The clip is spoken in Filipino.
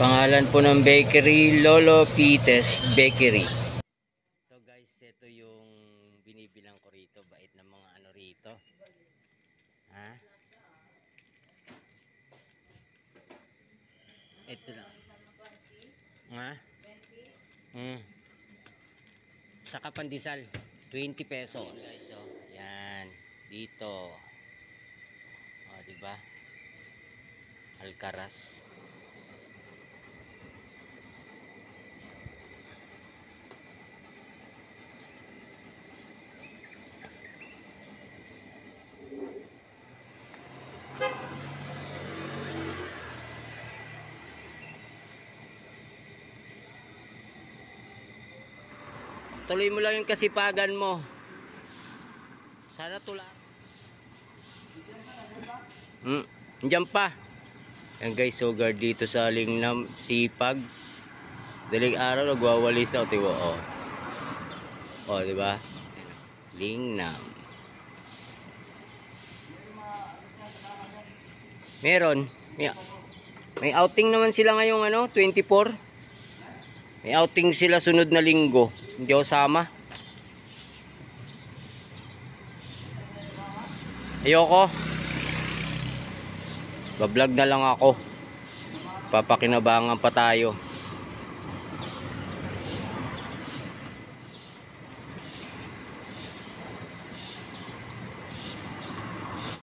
Pangalan po ng bakery, Lolo Pites Bakery. So guys, ito yung binibilang ko rito. Bait ng mga ano rito. Ha? Ito lang. Ha? Hmm. Saka pandesal, 20 pesos. Oh. Yan. Dito. O, di ba? Alcaraz. Tuloy mo lang yung kasipagan mo. Sana tula. Hmm, Diyan pa. Yan guys, sugar dito sa Lingnam, sipag. Daling araw nagwawalis na, tiwo. Oh. Oh, di ba? Lingnam. Meron. May, may outing naman sila ngayong ano, 24. May outing sila sunod na linggo. Hindi sama. Ayoko. Bablog na lang ako. Papakinabangan pa tayo.